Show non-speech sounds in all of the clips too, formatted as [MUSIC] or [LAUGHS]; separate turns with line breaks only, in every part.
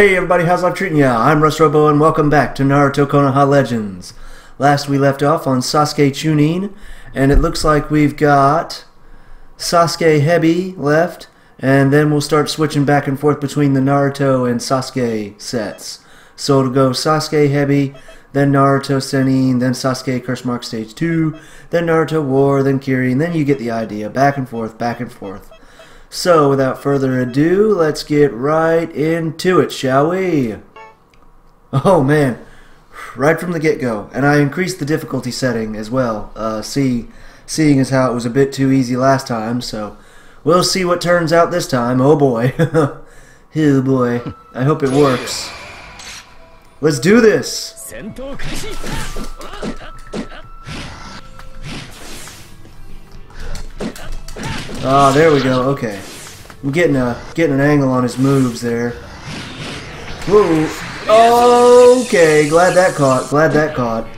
Hey everybody, how's life treating ya? I'm Russ Robo and welcome back to Naruto Konoha Legends. Last we left off on Sasuke Chunin, and it looks like we've got Sasuke Hebi left, and then we'll start switching back and forth between the Naruto and Sasuke sets. So it'll go Sasuke Hebi, then Naruto Sennin, then Sasuke Curse Mark Stage 2, then Naruto War, then Kirin, and then you get the idea. Back and forth, back and forth. So, without further ado, let's get right into it, shall we? Oh man, right from the get-go, and I increased the difficulty setting as well. Uh, see, seeing as how it was a bit too easy last time, so we'll see what turns out this time. Oh boy, [LAUGHS] oh boy, I hope it works. Let's do this. Ah, there we go. Okay, I'm getting a getting an angle on his moves there. Whoa. Okay, glad that caught. Glad that caught.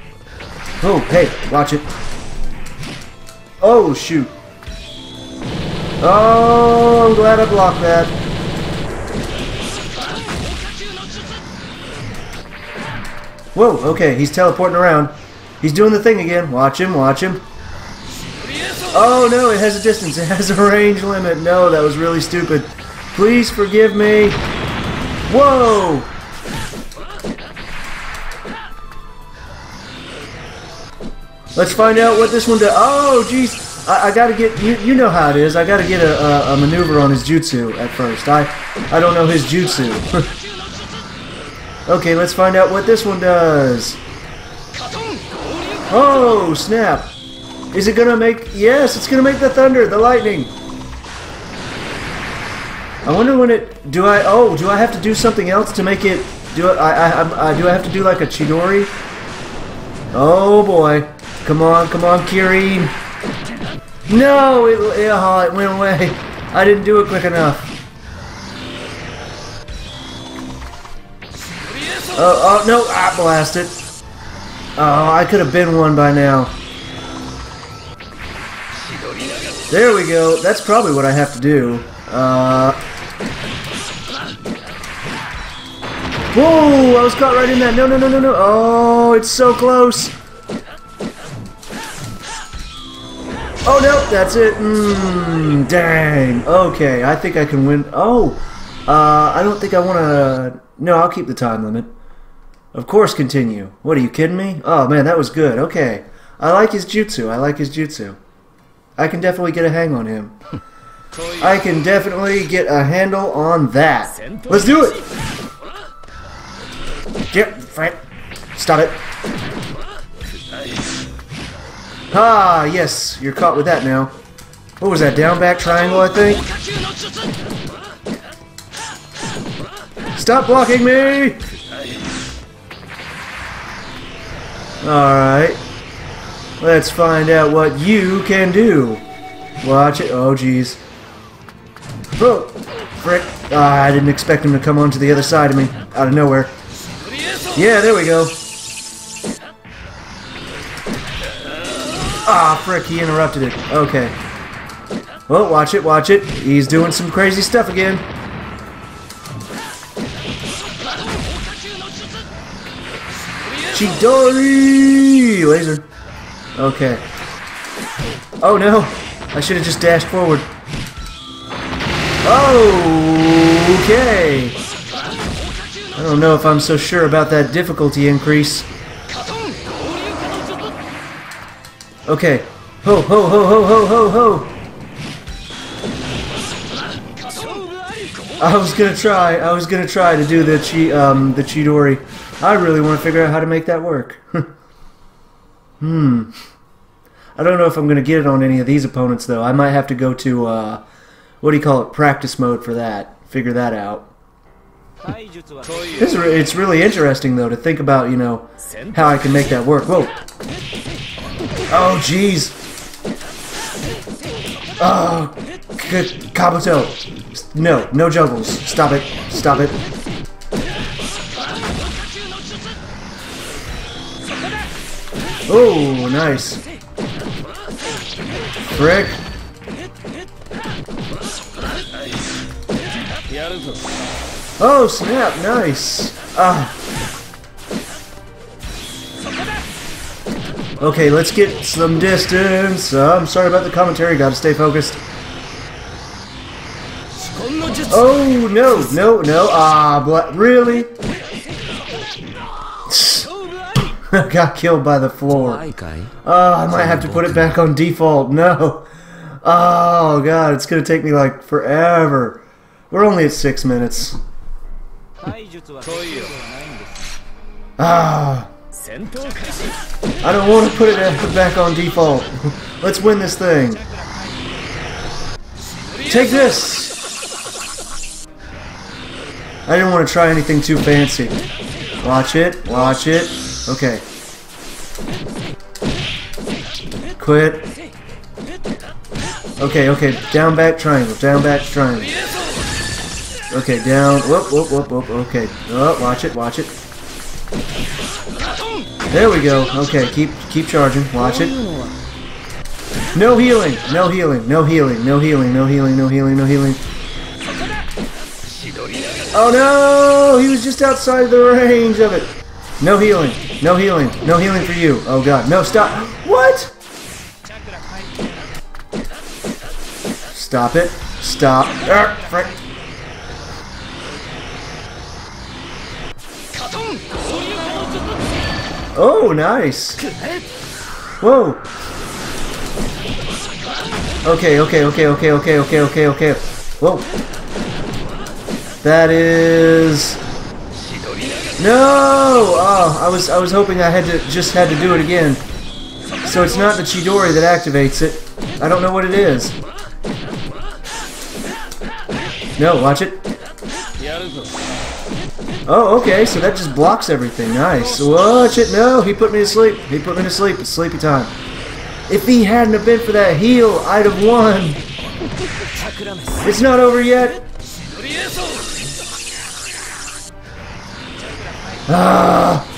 Oh, hey, watch it. Oh shoot. Oh, I'm glad I blocked that. Whoa, okay, he's teleporting around. He's doing the thing again. Watch him, watch him. Oh no, it has a distance. It has a range limit. No, that was really stupid. Please forgive me. Whoa! Let's find out what this one does. Oh, jeez. I, I gotta get, you, you know how it is. I gotta get a, a, a maneuver on his jutsu at first. I, I don't know his jutsu. [LAUGHS] okay, let's find out what this one does. Oh, snap. Is it gonna make? Yes, it's gonna make the thunder, the lightning. I wonder when it. Do I? Oh, do I have to do something else to make it? Do I? I, I, I do I have to do like a Chidori? Oh boy! Come on, come on, Kirin! No, it, it, oh, it went away. [LAUGHS] I didn't do it quick enough. Oh, oh no! I blasted. Oh, I could have been one by now. There we go. That's probably what I have to do. Uh... Whoa! I was caught right in that. No, no, no, no, no. Oh, it's so close. Oh, no. That's it. Mmm. Dang. Okay. I think I can win. Oh. Uh, I don't think I want to... No, I'll keep the time limit. Of course, continue. What, are you kidding me? Oh, man, that was good. Okay. I like his jutsu. I like his jutsu. I can definitely get a hang on him. I can definitely get a handle on that. Let's do it! Get Frank. Stop it. Ah, yes, you're caught with that now. What was that, down back triangle, I think? Stop blocking me! Alright. Let's find out what you can do. Watch it. Oh, jeez. Oh, frick. Ah, I didn't expect him to come onto the other side of me. Out of nowhere. Yeah, there we go. Ah, frick. He interrupted it. Okay. Well, watch it, watch it. He's doing some crazy stuff again. Chidori! Laser. Okay. Oh no! I should have just dashed forward. Oh, okay. I don't know if I'm so sure about that difficulty increase. Okay. Ho, ho, ho, ho, ho, ho, ho! I was gonna try. I was gonna try to do the chi, um, the Chidori. I really want to figure out how to make that work. [LAUGHS] Hmm. I don't know if I'm going to get it on any of these opponents, though. I might have to go to, uh, what do you call it, practice mode for that. Figure that out. Re it's really interesting, though, to think about, you know, how I can make that work. Whoa. Oh, jeez. Oh, good. Kabuto. No, no juggles. Stop it. Stop it. Oh, nice. Frick. Oh, snap. Nice. Ah. Okay, let's get some distance. Uh, I'm sorry about the commentary. Gotta stay focused. Oh, no, no, no. Ah, really? [LAUGHS] got killed by the floor. Oh, I might have to put it back on default. No. Oh, God, it's going to take me like forever. We're only at six minutes. ah. I don't want to put it back on default. [LAUGHS] Let's win this thing. Take this! I didn't want to try anything too fancy. Watch it, watch it. Okay. Quit. Okay, okay, down back triangle, down back triangle. Okay, down, whoop, whoop, whoop, whoop, okay. Oh, watch it, watch it. There we go. Okay, keep keep charging. Watch it. No healing. No healing. No healing. No healing. No healing. No healing. No healing. Oh no! He was just outside the range of it. No healing. No healing. No healing for you. Oh god. No, stop. What? Stop it. Stop. Uh, frick. Oh, nice. Whoa. Okay, okay, okay, okay, okay, okay, okay, okay. Whoa. That is... No! Oh, I was I was hoping I had to just had to do it again. So it's not the Chidori that activates it. I don't know what it is. No, watch it. Oh, okay, so that just blocks everything. Nice. Watch it. No, he put me to sleep. He put me to sleep. It's sleepy time. If he hadn't have been for that heal, I'd have won. It's not over yet. Ah!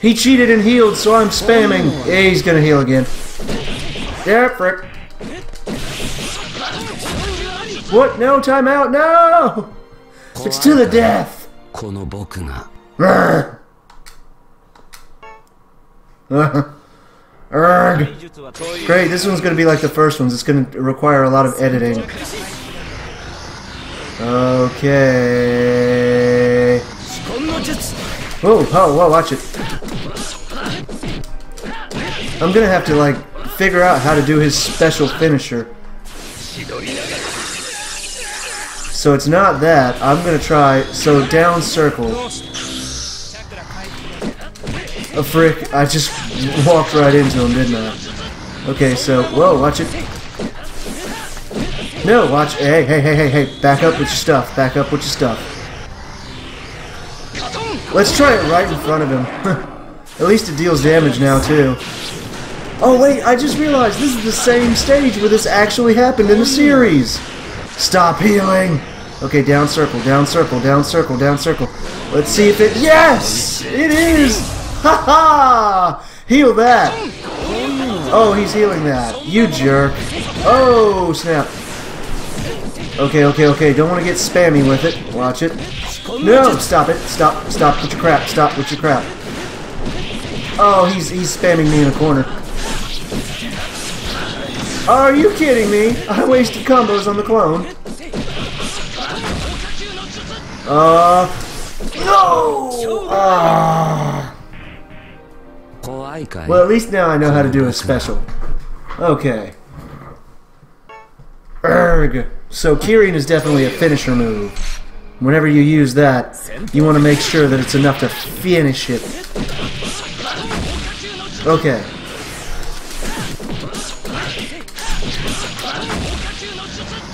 He cheated and healed, so I'm spamming. Yeah, he's gonna heal again. Yeah, frick. What? No, time out, no! It's to the death! Great, this one's gonna be like the first ones. It's gonna require a lot of editing. Okay.
Oh, oh,
whoa, watch it. I'm gonna have to, like, figure out how to do his special finisher. So it's not that. I'm gonna try. So down circle. A frick. I just [LAUGHS] walked right into him, didn't I? Okay, so. Whoa, watch it. No, watch. Hey, hey, hey, hey, hey! Back up with your stuff. Back up with your stuff. Let's try it right in front of him. [LAUGHS] At least it deals damage now too. Oh wait, I just realized this is the same stage where this actually happened in the series. Stop healing. Okay, down circle, down circle, down circle, down circle. Let's see if it. Yes, it is. [LAUGHS] Ha ha! Heal that. Oh, he's healing that. You jerk. Oh snap. Okay, okay, okay. Don't want to get spammy with it. Watch it. No! Stop it. Stop. Stop with your crap. Stop with your crap. Oh, he's, he's spamming me in a corner. Are you kidding me? I wasted combos on the clone. Uh... No!
Uh,
well, at least now I know how to do a special. Okay. Erg. So Kirin is definitely a finisher move. Whenever you use that, you want to make sure that it's enough to finish it. Okay.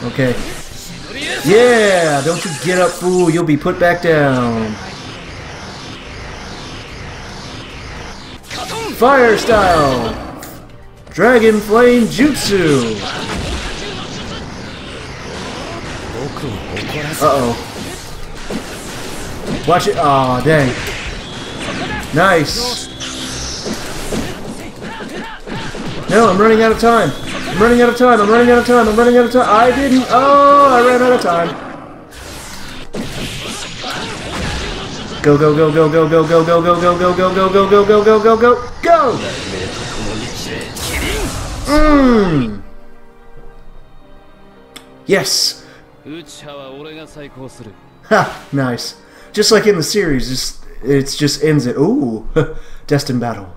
Okay. Yeah! Don't you get up, fool. You'll be put back down. Fire style! Dragon Flame Jutsu!
僕を
uh-oh. Watch it. Aw, oh, dang. Nice. No, I'm running out of time. I'm running out of time. I'm running out of time. I'm running out of time. I didn't. Oh, I ran out of time. Go, go, go, go, go, go, go, go, go, go, go, go, go, go, go, go, go, go, go, go! Mmm! Yes! Ha! Nice. Just like in the series, just it just ends it. Ooh, [LAUGHS] destined battle.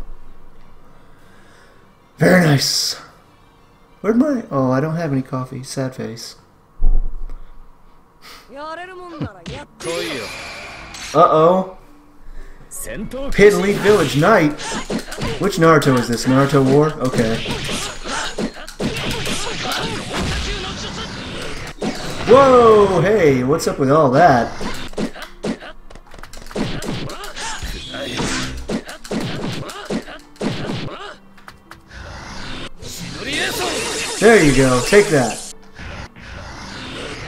Very nice. Where'd my? Oh, I don't have any coffee. Sad face. [LAUGHS] uh oh. Pit Elite Village Knight. Which Naruto is this? Naruto War? Okay. Whoa! Hey, what's up with all that? There you go. Take that.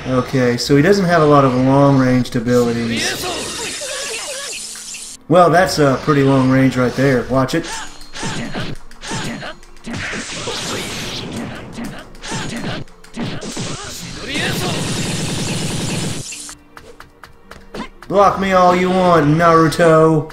Okay, so he doesn't have a lot of long-ranged abilities. Well, that's a pretty long range right there. Watch it. Lock me all you want, Naruto.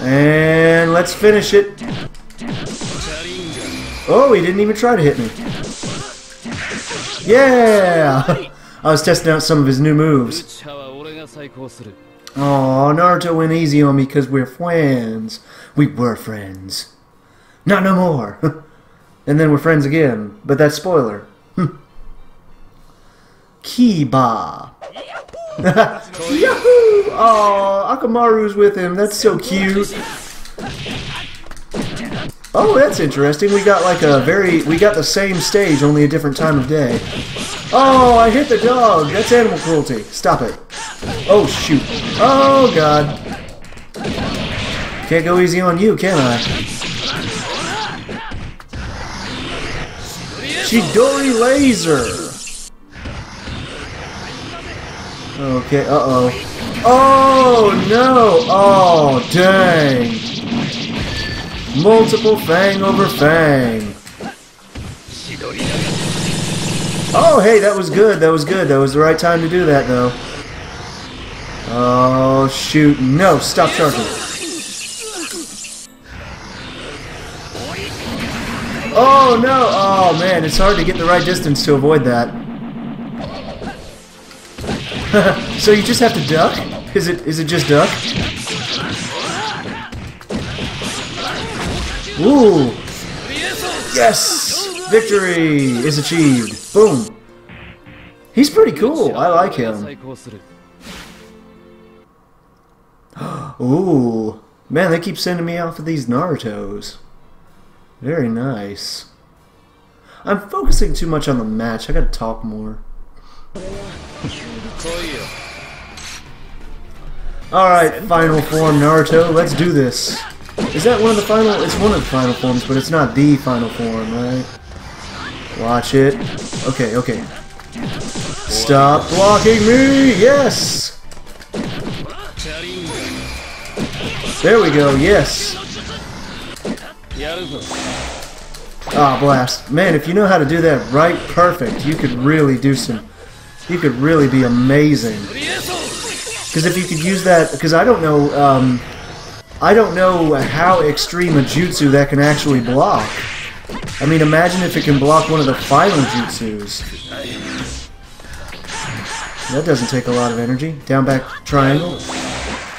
And let's finish it. Oh, he didn't even try to hit me. Yeah! [LAUGHS] I was testing out some of his new moves. Oh, Naruto went easy on me because we're friends. We were friends. Not no more. [LAUGHS] and then we're friends again. But that's spoiler. [LAUGHS] Kiba. Yahoo! [LAUGHS] Oh, Akamaru's with him. That's so cute. Oh, that's interesting. We got like a very... We got the same stage, only a different time of day. Oh, I hit the dog. That's animal cruelty. Stop it. Oh, shoot. Oh, God. Can't go easy on you, can I? Chidori Laser. Okay, uh-oh. Oh, no. Oh, dang. Multiple Fang over Fang. Oh, hey, that was good. That was good. That was the right time to do that, though. Oh, shoot. No, stop charging. Oh, no. Oh, man, it's hard to get the right distance to avoid that. [LAUGHS] so you just have to duck? Is it is it just duck? Ooh! Yes! Victory is achieved. Boom. He's pretty cool. I like him. [GASPS] Ooh. Man, they keep sending me off of these Narutos. Very nice. I'm focusing too much on the match. I gotta talk more. Alright, final form Naruto. Let's do this. Is that one of the final? It's one of the final forms, but it's not the final form, right? Watch it. Okay, okay. Stop blocking me! Yes! There we go, yes! Ah, oh, blast. Man, if you know how to do that right perfect, you could really do some... You could really be amazing. Because if you could use that... Because I don't know... Um, I don't know how extreme a jutsu that can actually block. I mean, imagine if it can block one of the final jutsus. That doesn't take a lot of energy. Down back triangle.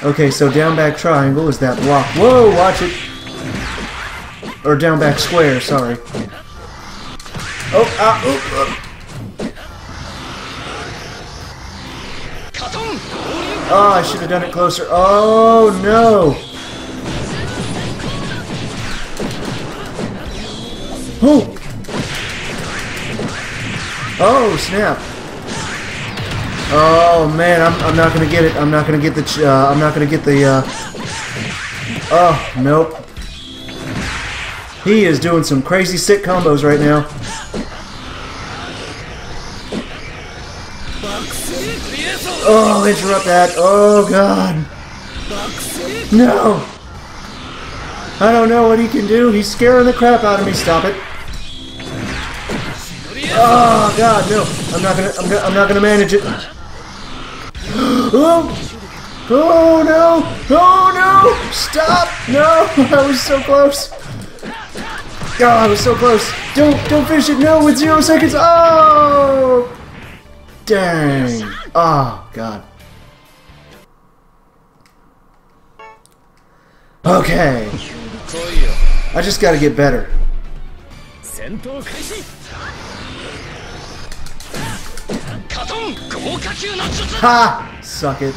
Okay, so down back triangle is that block. Whoa, watch it. Or down back square, sorry. Oh, ah, oop, oop. Oh, I should have done it closer. Oh, no. Oh. Oh, snap. Oh, man, I'm, I'm not to get it. I'm not to get the, uh, I'm not to get the, uh... Oh, nope. He is doing some crazy sick combos right now. Oh, interrupt that. Oh, God. No. I don't know what he can do. He's scaring the crap out of me. Stop it. Oh god, no! I'm not gonna, I'm, gonna, I'm not gonna manage it. Oh! Oh no! Oh no! Stop! No! [LAUGHS] I was so close. Oh, I was so close. Don't, don't finish it. No, with zero seconds. Oh! Dang. Oh god. Okay. I just gotta get better. Ha! Suck it.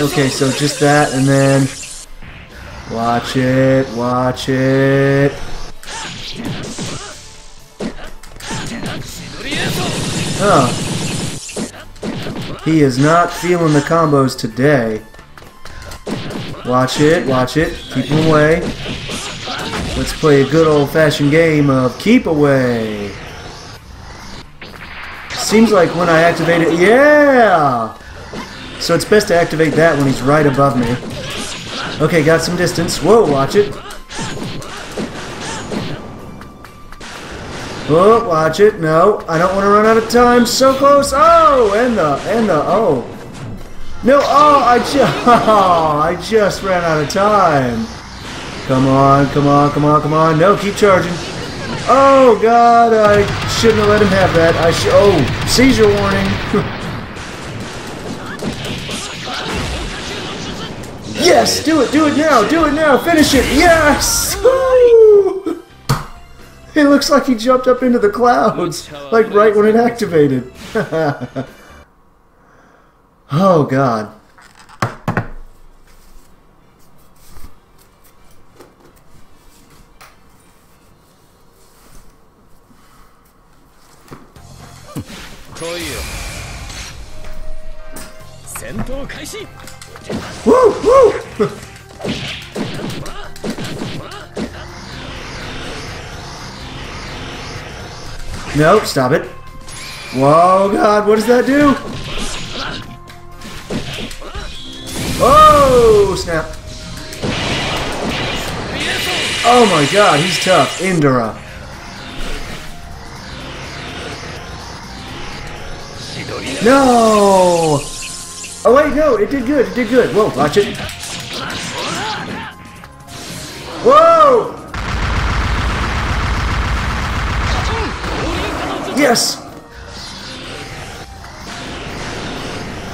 Okay, so just that, and then watch it, watch it. Oh, he is not feeling the combos today. Watch it, watch it, keep him away. Let's play a good old-fashioned game of keep away. Seems like when I activate it, yeah. So it's best to activate that when he's right above me. Okay, got some distance. Whoa, watch it. Oh, watch it. No, I don't want to run out of time. So close. Oh, and the, and the, oh. No, oh, I just, [LAUGHS] oh, I just ran out of time. Come on, come on, come on, come on. No, keep charging. Oh, God, I shouldn't have let him have that. I sh oh, seizure warning. [LAUGHS] Yes, do it, do it now, do it now, finish it, yes! [LAUGHS] It looks like he jumped up into the clouds, like right when it activated. [LAUGHS] oh god. Nope, stop it. Whoa, God, what does that do? Oh, snap. Oh my god, he's tough. Indra. No! Oh wait, no, it did good, it did good. Whoa, watch it. Whoa! Yes!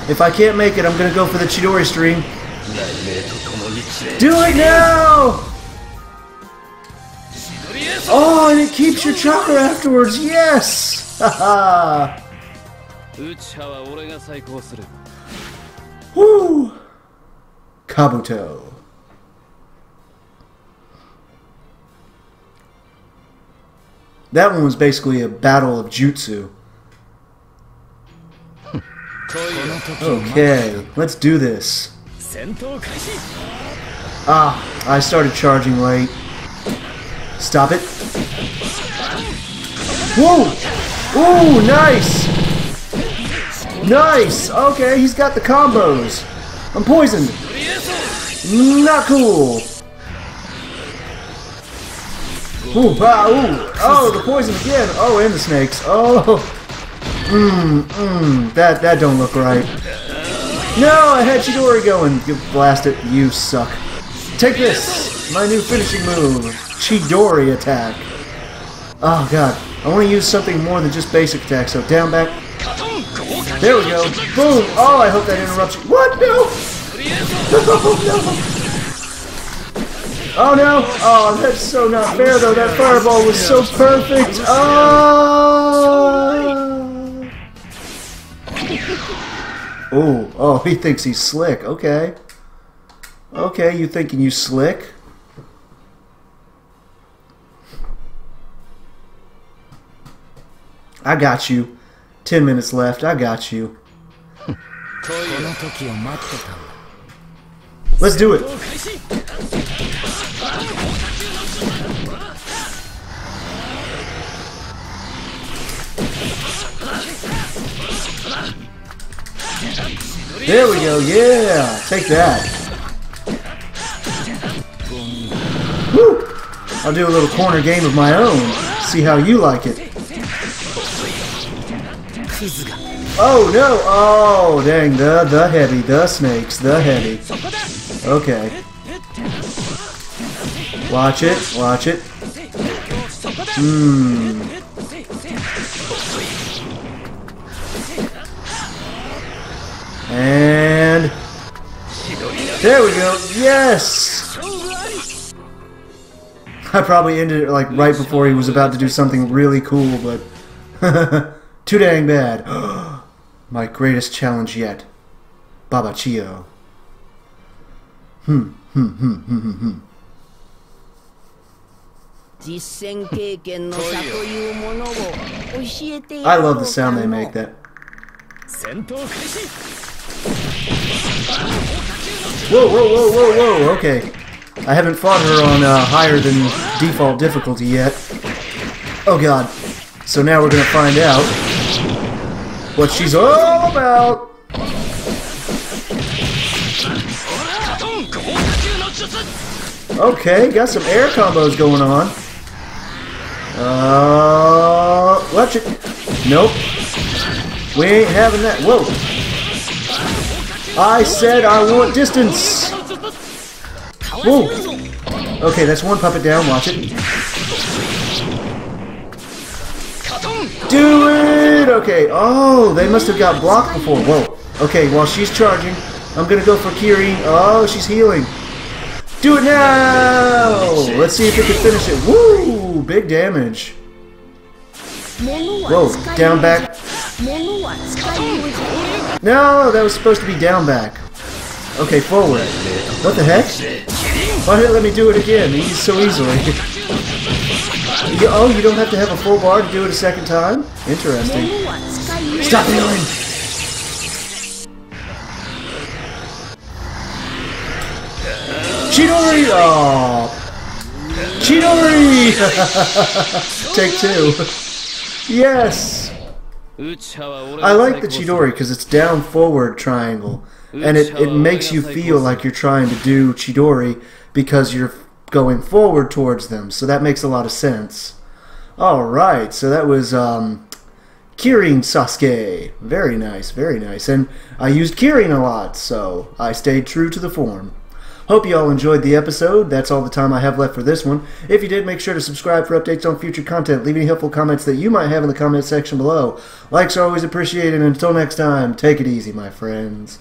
If I can't make it, I'm gonna go for the Chidori stream. Do it now! Oh, and it keeps your chakra afterwards. Yes! Haha! [LAUGHS] Woo! Kabuto. That one was basically a battle of jutsu. okay, let's do this. Ah, I started charging late. Stop it. Whoa! Ooh, nice! Nice! Okay, he's got the combos. I'm poisoned. Not cool. Ooh, ah, ooh. Oh, the poison again. Oh, and the snakes. Oh. Mmm, mmm. That, that don't look right. No, I had Chidori going. You blast it. You suck. Take this. My new finishing move. Chidori attack. Oh, God. I want to use something more than just basic attack, so down, back. There we go. Boom. Oh, I hope that interrupts you. What? No. [LAUGHS] Oh no! Oh, that's so not fair though. That fireball was so perfect. Oh! Oh, oh, he thinks he's slick. Okay. Okay, you thinking you slick? I got you. Ten minutes left. I got you. [LAUGHS] Let's do it. There we go, yeah! Take that. Woo! I'll do a little corner game of my own. See how you like it. Oh no! Oh dang, the the heavy, the snakes, the heavy. Okay. Watch it, watch it. Mmm. There we go. Yes! I probably ended it like right before he was about to do something really cool, but [LAUGHS] too dang bad. [GASPS] My greatest challenge yet. Baba Chiyo. Hmm, hmm, hmm, hmm, hmm, hmm. I love the sound they make that. Whoa, whoa, whoa, whoa, whoa, okay. I haven't fought her on uh, higher than default difficulty yet. Oh god. So now we're gonna find out what she's all about! Okay, got some air combos going on. Uh, electric. Nope. We ain't having that. Whoa. I said I want distance! Whoa! Okay, that's one puppet down, watch it. Do it! Okay, oh, they must have got blocked before. Whoa. Okay, while she's charging, I'm gonna go for Kirin. Oh, she's healing. Do it now! Let's see if we can finish it. Woo! Big damage. Whoa, down back. No, that was supposed to be down back. Okay, forward. What the heck? Why didn't let me do it again He's so easily? [LAUGHS] you, oh, you don't have to have a full bar to do it a second time? Interesting. Stop healing! Chidori! Oh. Chidori! [LAUGHS] Take two. yes! I like the Chidori because it's down forward triangle, and it, it makes you feel like you're trying to do Chidori because you're going forward towards them, so that makes a lot of sense. Alright, so that was um, Kirin Sasuke. Very nice, very nice. And I used Kirin a lot, so I stayed true to the form. Hope you all enjoyed the episode. That's all the time I have left for this one. If you did, make sure to subscribe for updates on future content. Leave any helpful comments that you might have in the comment section below. Likes are always appreciated. And until next time, take it easy, my friends.